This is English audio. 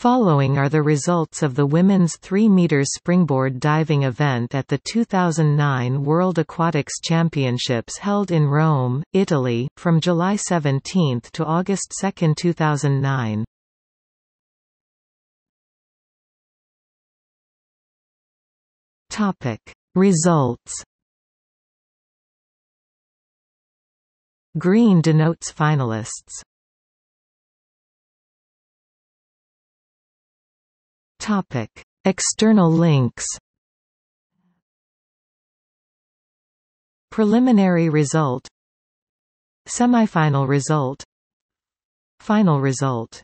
Following are the results of the women's 3 meters springboard diving event at the 2009 World Aquatics Championships held in Rome, Italy, from July 17 to August 2, 2009. Topic: Results. Green denotes finalists. Topic: External links. Preliminary result. Semifinal result. Final result